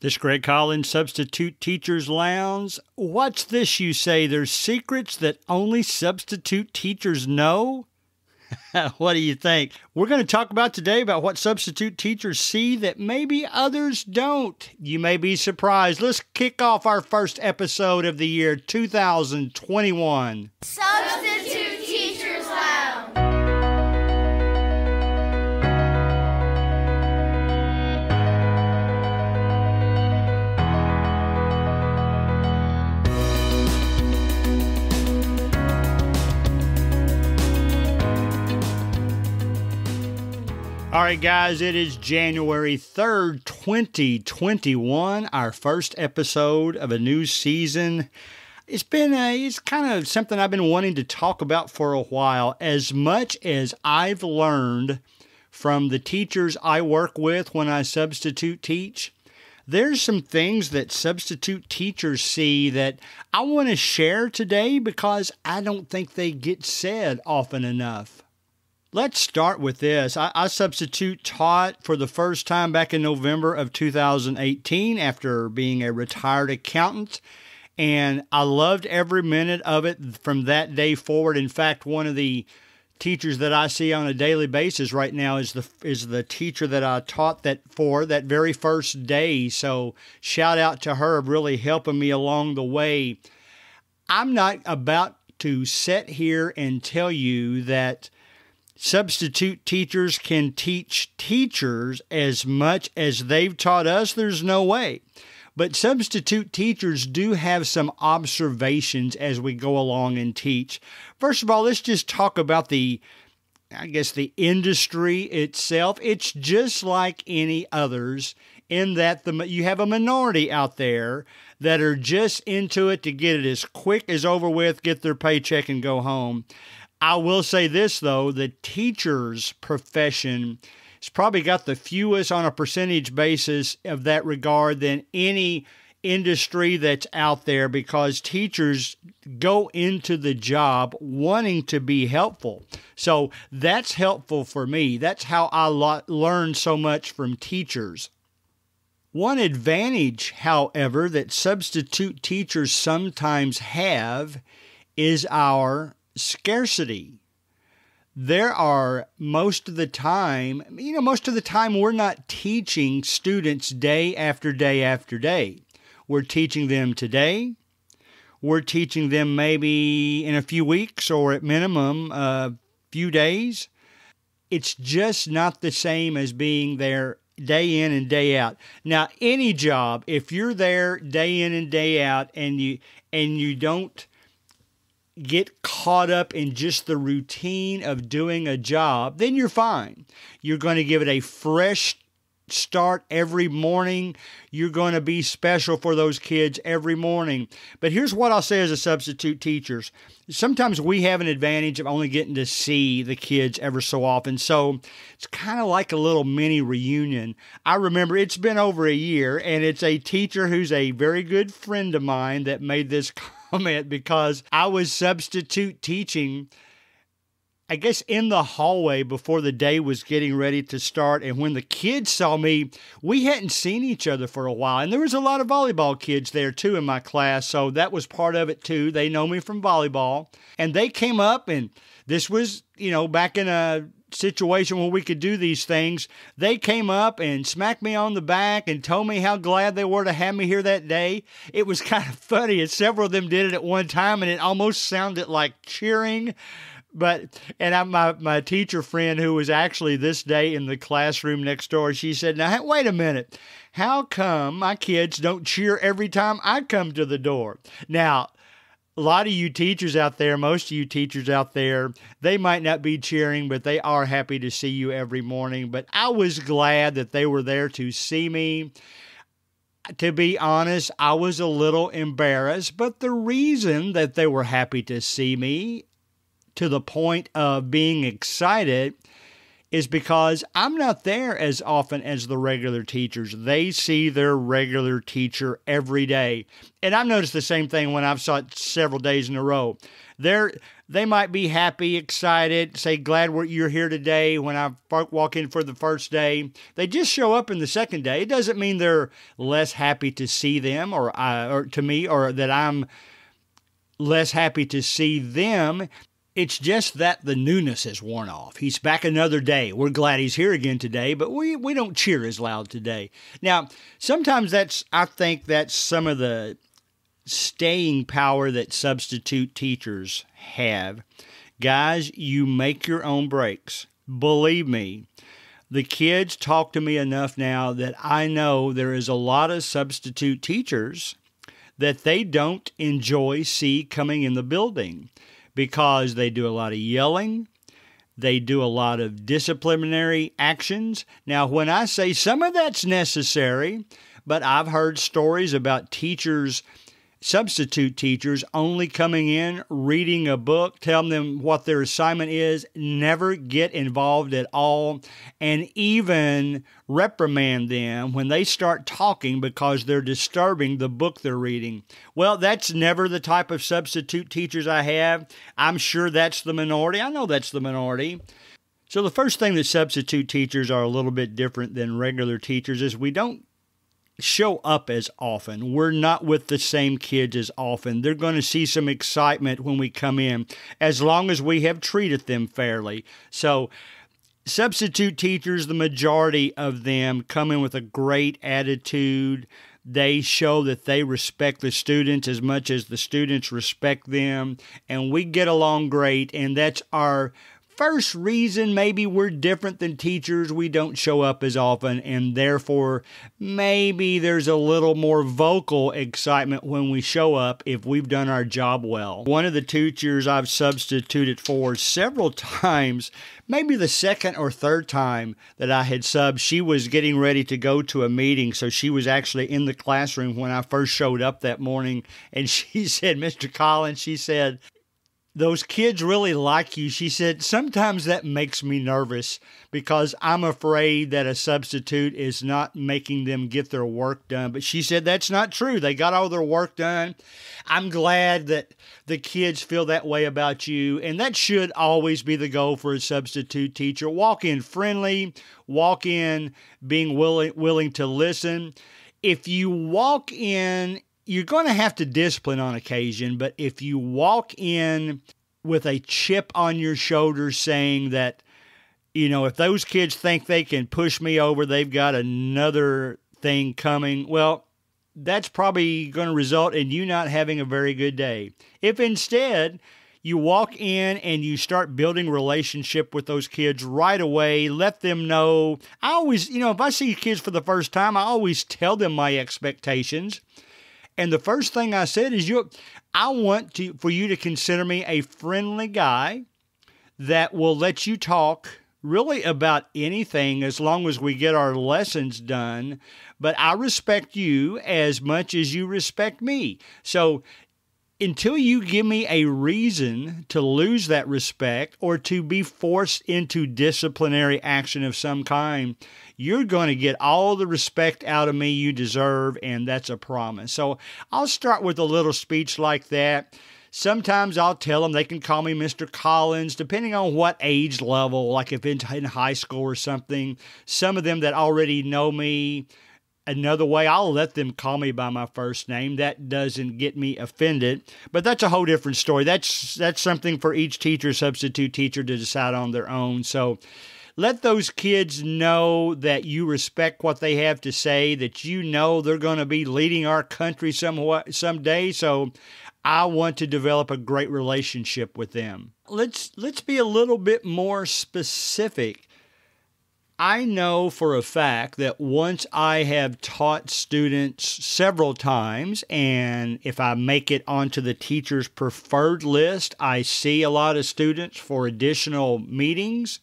This Greg Collins Substitute Teachers Lounge. What's this you say? There's secrets that only substitute teachers know? what do you think? We're going to talk about today about what substitute teachers see that maybe others don't. You may be surprised. Let's kick off our first episode of the year 2021. Substitute All right, guys, it is January 3rd, 2021, our first episode of a new season. It's been a, it's kind of something I've been wanting to talk about for a while. As much as I've learned from the teachers I work with when I substitute teach, there's some things that substitute teachers see that I want to share today because I don't think they get said often enough. Let's start with this. I, I, substitute taught for the first time back in November of 2018 after being a retired accountant. And I loved every minute of it from that day forward. In fact, one of the teachers that I see on a daily basis right now is the is the teacher that I taught that for that very first day. So shout out to her really helping me along the way. I'm not about to sit here and tell you that substitute teachers can teach teachers as much as they've taught us, there's no way. But substitute teachers do have some observations as we go along and teach. First of all, let's just talk about the I guess the industry itself. It's just like any others in that the you have a minority out there that are just into it to get it as quick as over with, get their paycheck and go home. I will say this though, the teacher's profession has probably got the fewest on a percentage basis of that regard than any industry that's out there because teachers go into the job wanting to be helpful. So that's helpful for me. That's how I lo- learn so much from teachers. One advantage, however, that substitute teachers sometimes have is our scarcity. There are most of the time, you know, most of the time we're not teaching students day after day after day. We're teaching them today. We're teaching them maybe in a few weeks or at minimum a few days. It's just not the same as being there day in and day out. Now, any job, if you're there day in and day out and you and you don't get caught up in just the routine of doing a job, then you're fine. You're going to give it a fresh start every morning. You're going to be special for those kids every morning. But here's what I'll say as a substitute teachers. Sometimes we have an advantage of only getting to see the kids ever so often. So it's kind of like a little mini reunion. I remember it's been over a year and it's a teacher who's a very good friend of mine that made this comment because I was substitute teaching I guess in the hallway before the day was getting ready to start. And when the kids saw me, we hadn't seen each other for a while. And there was a lot of volleyball kids there too in my class. So that was part of it too. They know me from volleyball. And they came up, and this was, you know, back in a situation where we could do these things. They came up and smacked me on the back and told me how glad they were to have me here that day. It was kind of funny, and several of them did it at one time, and it almost sounded like cheering but and I, my my teacher friend who was actually this day in the classroom next door, she said, "Now wait a minute, how come my kids don't cheer every time I come to the door?" Now. A lot of you teachers out there, most of you teachers out there, they might not be cheering, but they are happy to see you every morning. But I was glad that they were there to see me to be honest, I was a little embarrassed, but the reason that they were happy to see me to the point of being excited is because I'm not there as often as the regular teachers. They see their regular teacher every day. And I've noticed the same thing when I've saw it several days in a row. They're they might be happy, excited, say, glad you're here today when I walk in for the first day. They just show up in the second day. It doesn't mean they're less happy to see them or, uh, or to me or that I'm less happy to see them. It's just that the newness has worn off. He's back another day. We're glad he's here again today, but we, we don't cheer as loud today. Now, sometimes that's, I think that's some of the staying power that substitute teachers have. Guys, you make your own breaks. Believe me, the kids talk to me enough now that I know there is a lot of substitute teachers that they don't enjoy see coming in the building because they do a lot of yelling, they do a lot of disciplinary actions. Now, when I say some of that's necessary, but I've heard stories about teachers substitute teachers only coming in, reading a book, telling them what their assignment is, never get involved at all, and even reprimand them when they start talking because they're disturbing the book they're reading. Well, that's never the type of substitute teachers I have. I'm sure that's the minority. I know that's the minority. So, the first thing that substitute teachers are a little bit different than regular teachers is we don't show up as often. We're not with the same kids as often. They're going to see some excitement when we come in, as long as we have treated them fairly. So, substitute teachers, the majority of them come in with a great attitude. They show that they respect the students as much as the students respect them, and we get along great, and that's our First reason maybe we're different than teachers, we don't show up as often, and therefore maybe there's a little more vocal excitement when we show up if we've done our job well. One of the teachers I've substituted for several times, maybe the second or third time that I had subbed, she was getting ready to go to a meeting, so she was actually in the classroom when I first showed up that morning, and she said, Mr. Collins, she said, those kids really like you. She said, sometimes that makes me nervous because I'm afraid that a substitute is not making them get their work done. But she said, that's not true. They got all their work done. I'm glad that the kids feel that way about you. And that should always be the goal for a substitute teacher. Walk in friendly, walk in being willing, willing to listen. If you walk in you're going to have to discipline on occasion, but if you walk in with a chip on your shoulder saying that, you know, if those kids think they can push me over, they've got another thing coming, well, that's probably going to result in you not having a very good day. If instead, you walk in and you start building relationship with those kids right away let them know i always you know if i see kids for the first time i always tell them my expectations and the first thing I said is, you, I want to for you to consider me a friendly guy that will let you talk really about anything as long as we get our lessons done. But I respect you as much as you respect me. So until you give me a reason to lose that respect or to be forced into disciplinary action of some kind, you're going to get all the respect out of me you deserve, and that's a promise. So I'll start with a little speech like that. Sometimes I'll tell them they can call me Mr. Collins, depending on what age level, like if it's in high school or something. Some of them that already know me, another way, I'll let them call me by my first name. That doesn't get me offended, but that's a whole different story. That's that's something for each teacher, substitute teacher to decide on their own. So let those kids know that you respect what they have to say, that you know they're going to be leading our country somewhat someday. So I want to develop a great relationship with them. Let's let's be a little bit more specific. I know for a fact that once I have taught students several times, and if I make it onto the teacher's preferred list, I see a lot of students for additional meetings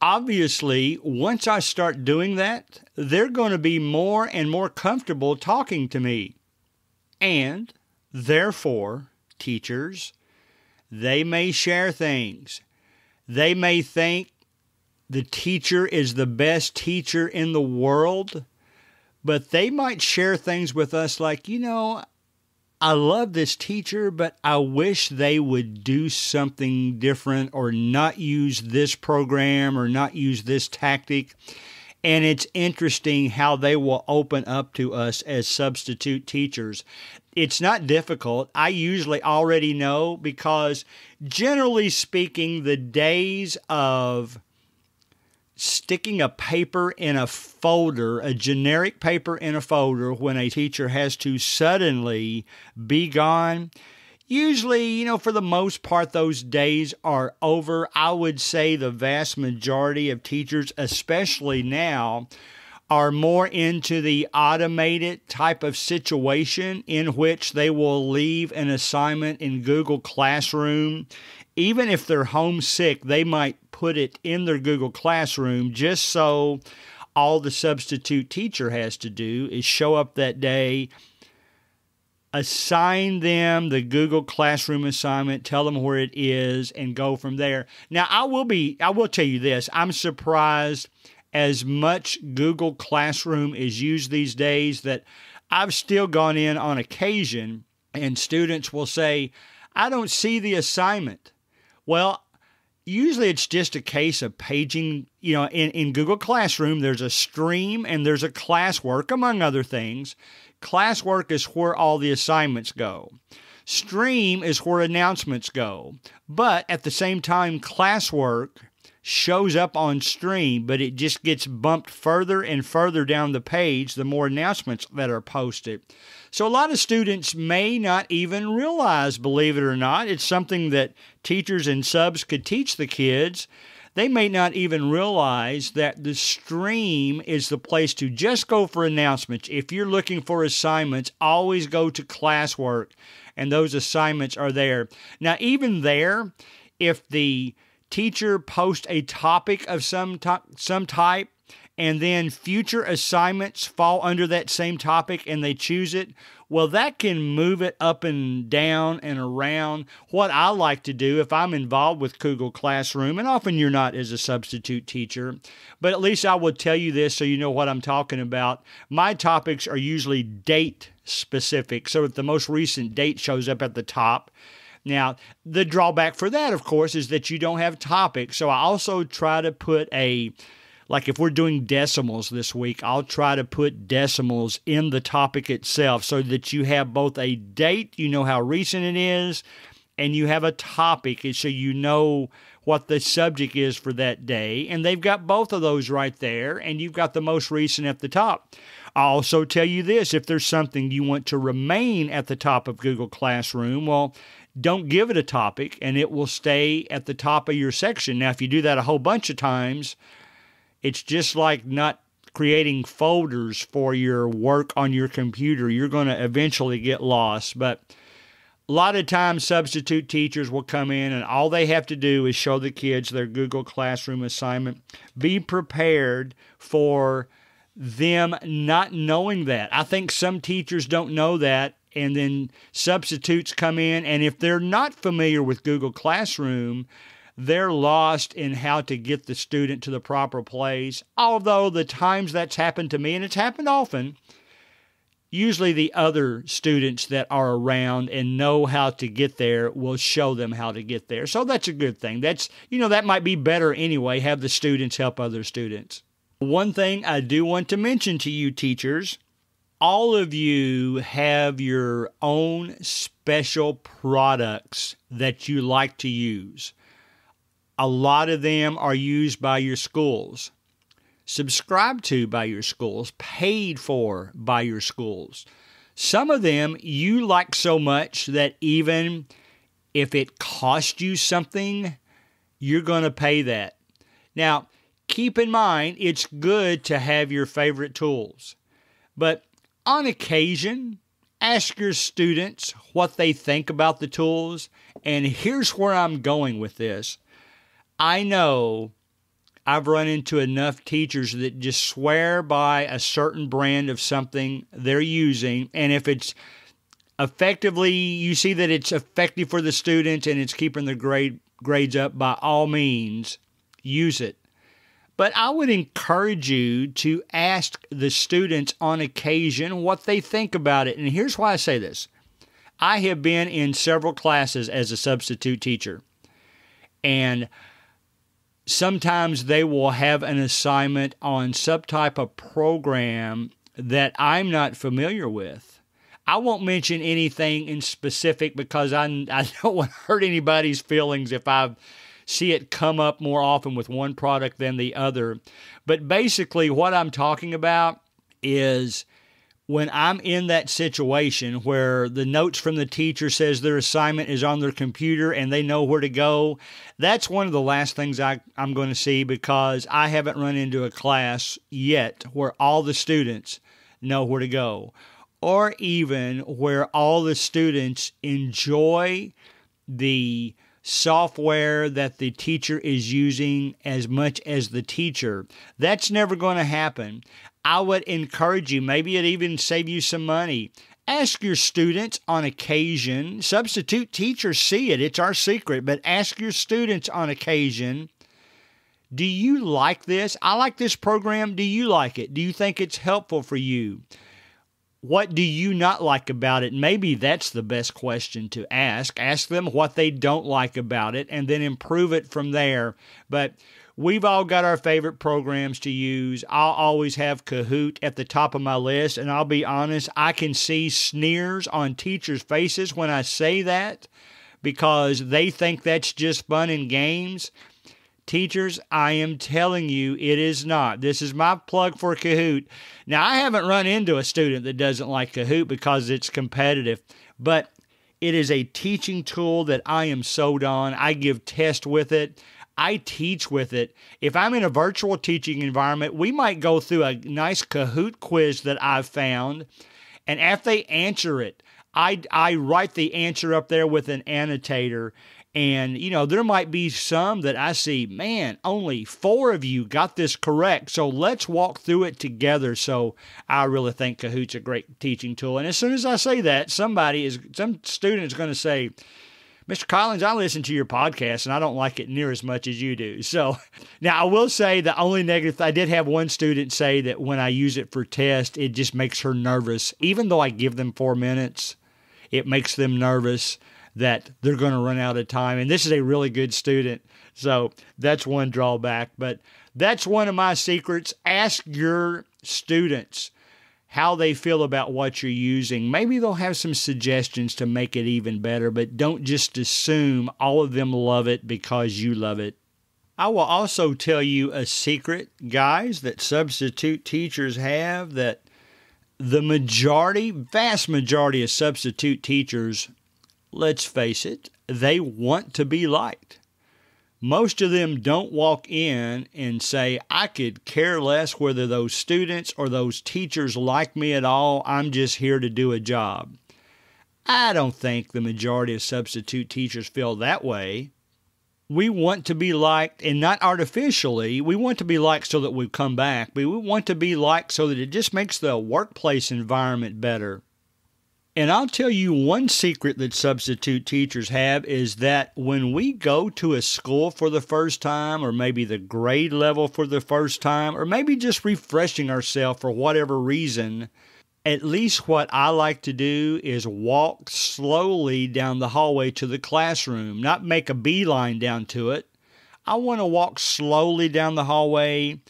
obviously, once I start doing that, they're going to be more and more comfortable talking to me. And therefore, teachers, they may share things. They may think the teacher is the best teacher in the world, but they might share things with us like, you know, I love this teacher, but I wish they would do something different or not use this program or not use this tactic. And it's interesting how they will open up to us as substitute teachers. It's not difficult. I usually already know because, generally speaking, the days of sticking a paper in a folder, a generic paper in a folder, when a teacher has to suddenly be gone. Usually, you know, for the most part, those days are over. I would say the vast majority of teachers, especially now, are more into the automated type of situation in which they will leave an assignment in Google Classroom. Even if they're homesick, they might put it in their Google Classroom just so all the substitute teacher has to do is show up that day, assign them the Google Classroom assignment, tell them where it is, and go from there. Now, I will be, I will tell you this I'm surprised as much Google Classroom is used these days that I've still gone in on occasion and students will say, I don't see the assignment. Well, usually it's just a case of paging you know in, in google classroom there's a stream and there's a classwork among other things. Classwork is where all the assignments go. Stream is where announcements go. But at the same time classwork shows up on stream but it just gets bumped further and further down the page the more announcements that are posted so, a lot of students may not even realize, believe it or not, it's something that teachers and subs could teach the kids. They may not even realize that the stream is the place to just go for announcements. If you're looking for assignments, always go to classwork, and those assignments are there. Now, even there, if the teacher post a topic of some, some type, and then future assignments fall under that same topic and they choose it, well, that can move it up and down and around. What I like to do if I'm involved with Google Classroom, and often you're not as a substitute teacher, but at least I will tell you this so you know what I'm talking about. My topics are usually date specific, so that the most recent date shows up at the top. Now, the drawback for that, of course, is that you don't have topics. So I also try to put a like if we're doing decimals this week, I'll try to put decimals in the topic itself so that you have both a date, you know how recent it is, and you have a topic and so you know what the subject is for that day. And they've got both of those right there, and you've got the most recent at the top. I'll also tell you this if there's something you want to remain at the top of Google Classroom, well, don't give it a topic and it will stay at the top of your section. Now, if you do that a whole bunch of times, it's just like not creating folders for your work on your computer. You're going to eventually get lost. But a lot of times, substitute teachers will come in and all they have to do is show the kids their Google Classroom assignment. Be prepared for them not knowing that. I think some teachers don't know that. And then substitutes come in, and if they're not familiar with Google Classroom, they're lost in how to get the student to the proper place. Although the times that's happened to me, and it's happened often, usually the other students that are around and know how to get there will show them how to get there. So that's a good thing. That's, you know, that might be better anyway, have the students help other students. One thing I do want to mention to you, teachers all of you have your own special products that you like to use. A lot of them are used by your schools, subscribed to by your schools, paid for by your schools. Some of them you like so much that even if it costs you something, you're going to pay that. Now, keep in mind, it's good to have your favorite tools, but on occasion, ask your students what they think about the tools. And here's where I'm going with this I know I've run into enough teachers that just swear by a certain brand of something they're using. And if it's effectively, you see that it's effective for the students and it's keeping their grade, grades up, by all means, use it. But I would encourage you to ask the students on occasion what they think about it. And here's why I say this I have been in several classes as a substitute teacher, and sometimes they will have an assignment on some type of program that I'm not familiar with. I won't mention anything in specific because I, I don't want to hurt anybody's feelings if I see it come up more often with one product than the other. But basically, what I'm talking about is when I'm in that situation where the notes from the teacher says their assignment is on their computer and they know where to go, that's one of the last things I, I'm going to see because I haven't run into a class yet where all the students know where to go, or even where all the students enjoy the software that the teacher is using as much as the teacher. That's never going to happen. I would encourage you, maybe it even save you some money. Ask your students on occasion, substitute teachers see it, it's our secret, but ask your students on occasion, do you like this? I like this program. Do you like it? Do you think it's helpful for you? What do you not like about it? Maybe that's the best question to ask. Ask them what they don't like about it and then improve it from there. But We've all got our favorite programs to use. I'll always have Kahoot at the top of my list, and I'll be honest, I can see sneers on teachers' faces when I say that because they think that's just fun and games. Teachers, I am telling you, it is not. This is my plug for Kahoot. Now, I haven't run into a student that doesn't like Kahoot because it's competitive, but it is a teaching tool that I am sold on. I give tests with it. I teach with it. If I'm in a virtual teaching environment, we might go through a nice Kahoot quiz that I've found. And after they answer it, I, I write the answer up there with an annotator. And, you know, there might be some that I see, man, only four of you got this correct. So let's walk through it together. So I really think Kahoot's a great teaching tool. And as soon as I say that, somebody is, some student is going to say, Mr. Collins, I listen to your podcast and I don't like it near as much as you do. So now I will say the only negative, I did have one student say that when I use it for test, it just makes her nervous. Even though I give them four minutes, it makes them nervous that they're going to run out of time. And this is a really good student. So that's one drawback. But that's one of my secrets. Ask your students how they feel about what you're using. Maybe they'll have some suggestions to make it even better, but don't just assume all of them love it because you love it. I will also tell you a secret, guys, that substitute teachers have that the majority, vast majority of substitute teachers, let's face it, they want to be liked most of them don't walk in and say, I could care less whether those students or those teachers like me at all. I'm just here to do a job. I don't think the majority of substitute teachers feel that way. We want to be liked, and not artificially. We want to be liked so that we come back, but we want to be liked so that it just makes the workplace environment better. And I'll tell you one secret that substitute teachers have is that when we go to a school for the first time, or maybe the grade level for the first time, or maybe just refreshing ourselves for whatever reason, at least what I like to do is walk slowly down the hallway to the classroom, not make a beeline down to it. I want to walk slowly down the hallway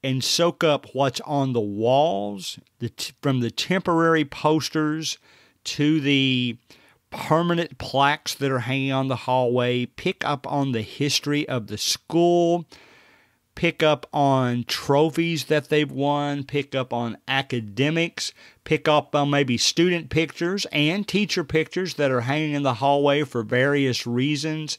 and soak up what's on the walls, the t- from the temporary posters to the permanent plaques that are hanging on the hallway, pick up on the history of the school, pick up on trophies that they've won, pick up on academics, pick up on maybe student pictures and teacher pictures that are hanging in the hallway for various reasons.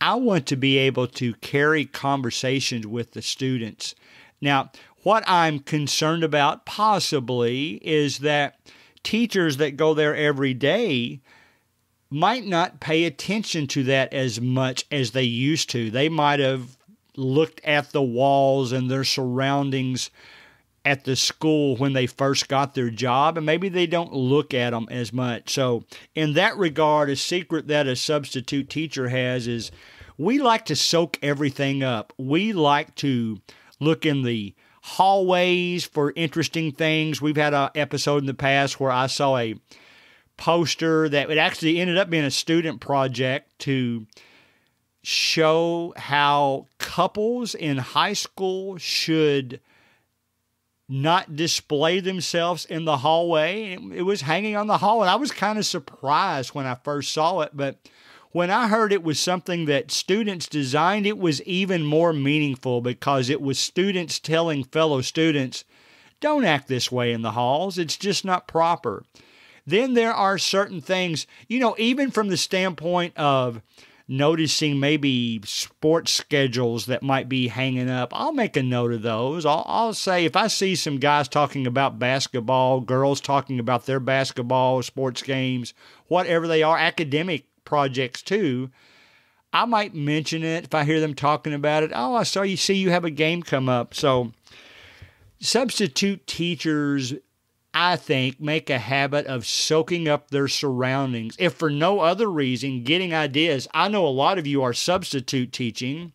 I want to be able to carry conversations with the students. Now, what I'm concerned about possibly is that teachers that go there every day might not pay attention to that as much as they used to. They might have looked at the walls and their surroundings at the school when they first got their job, and maybe they don't look at them as much. So, in that regard, a secret that a substitute teacher has is we like to soak everything up. We like to look in the hallways for interesting things. We've had an episode in the past where I saw a poster that it actually ended up being a student project to show how couples in high school should not display themselves in the hallway. It, was hanging on the hall, and I was kind of surprised when I first saw it. But when I heard it was something that students designed, it was even more meaningful because it was students telling fellow students, don't act this way in the halls. It's just not proper. Then there are certain things, you know, even from the standpoint of noticing maybe sports schedules that might be hanging up, I'll make a note of those. I'll, I'll, say if I see some guys talking about basketball, girls talking about their basketball, sports games, whatever they are, academic projects too. I might mention it if I hear them talking about it. Oh, I saw you see you have a game come up. So, substitute teachers I think, make a habit of soaking up their surroundings. If for no other reason, getting ideas. I know a lot of you are substitute teaching.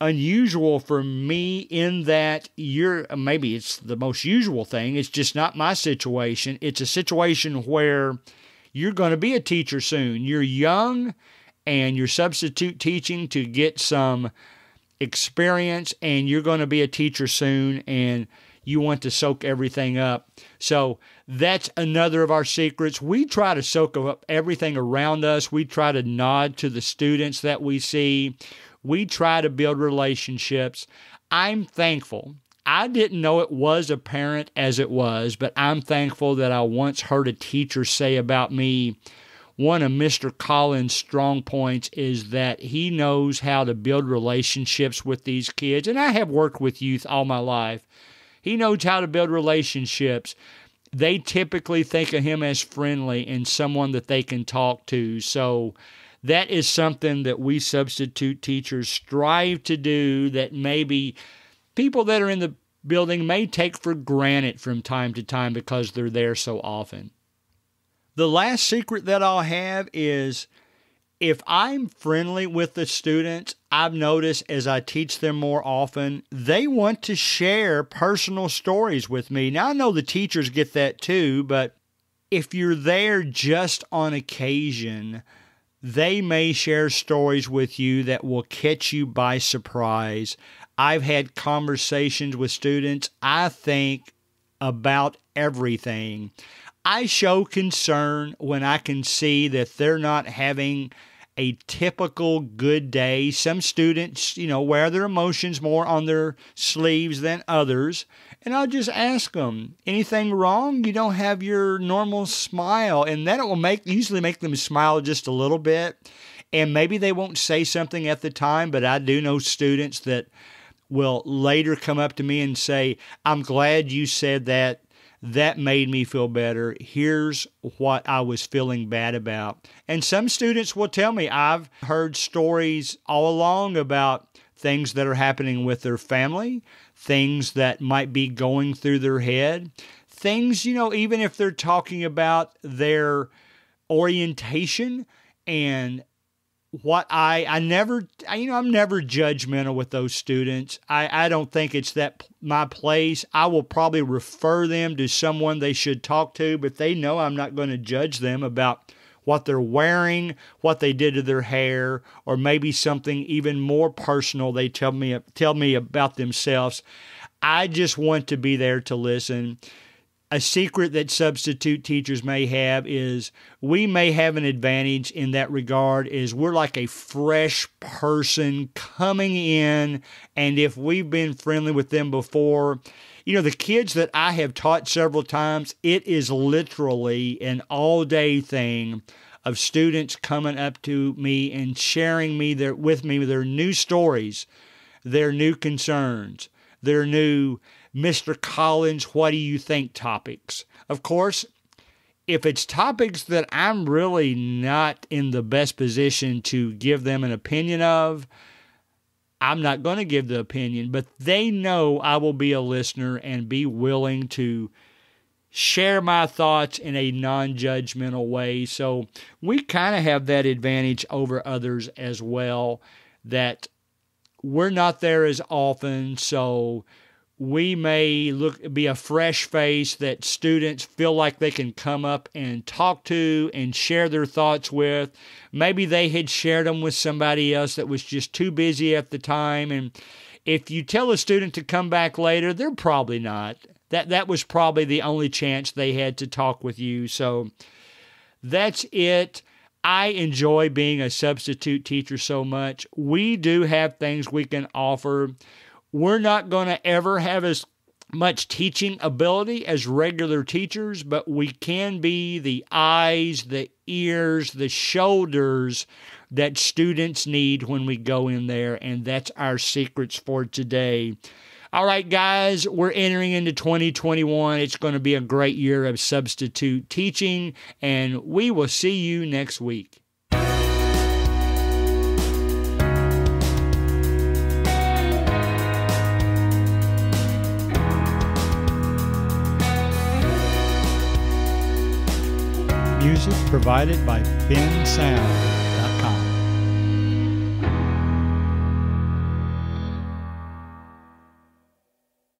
Unusual for me in that you're maybe it's the most usual thing. It's just not my situation. It's a situation where you're going to be a teacher soon. You're young and you're substitute teaching to get some experience, and you're going to be a teacher soon. And you want to soak everything up. So that's another of our secrets. We try to soak up everything around us. We try to nod to the students that we see. We try to build relationships. I'm thankful. I didn't know it was apparent as it was, but I'm thankful that I once heard a teacher say about me one of Mr. Collins' strong points is that he knows how to build relationships with these kids. And I have worked with youth all my life. He knows how to build relationships. They typically think of him as friendly and someone that they can talk to. So that is something that we substitute teachers strive to do that maybe people that are in the building may take for granted from time to time because they're there so often. The last secret that I'll have is if I'm friendly with the students, I've noticed as I teach them more often, they want to share personal stories with me. Now, I know the teachers get that too, but if you're there just on occasion, they may share stories with you that will catch you by surprise. I've had conversations with students, I think, about everything. I show concern when I can see that they're not having a typical good day. Some students, you know, wear their emotions more on their sleeves than others. And I'll just ask them, anything wrong? You don't have your normal smile. And then it will make usually make them smile just a little bit. And maybe they won't say something at the time, but I do know students that will later come up to me and say, I'm glad you said that that made me feel better. Here's what I was feeling bad about. And some students will tell me I've heard stories all along about things that are happening with their family, things that might be going through their head, things, you know, even if they're talking about their orientation and what I I never I, you know I'm never judgmental with those students. I I don't think it's that my place. I will probably refer them to someone they should talk to, but they know I'm not going to judge them about what they're wearing, what they did to their hair, or maybe something even more personal they tell me tell me about themselves. I just want to be there to listen a secret that substitute teachers may have is we may have an advantage in that regard is we're like a fresh person coming in. And if we've been friendly with them before you know the kids that I have taught several times it is literally an all day thing of students coming up to me and sharing me their with me their new stories their new concerns their new Mr. Collins, what do you think topics. Of course, if it's topics that I'm really not in the best position to give them an opinion of, I'm not going to give the opinion, but they know I will be a listener and be willing to share my thoughts in a non judgmental way. So we kind of have that advantage over others as well that we're not there as often. So we may look be a fresh face that students feel like they can come up and talk to and share their thoughts with. Maybe they had shared them with somebody else that was just too busy at the time and if you tell a student to come back later, they're probably not. That that was probably the only chance they had to talk with you. So that's it. I enjoy being a substitute teacher so much. We do have things we can offer. We're not going to ever have as much teaching ability as regular teachers, but we can be the eyes, the ears, the shoulders that students need when we go in there. And that's our secrets for today. All right, guys, we're entering into 2021. It's going to be a great year of substitute teaching, and we will see you next week. Music provided by Bensound.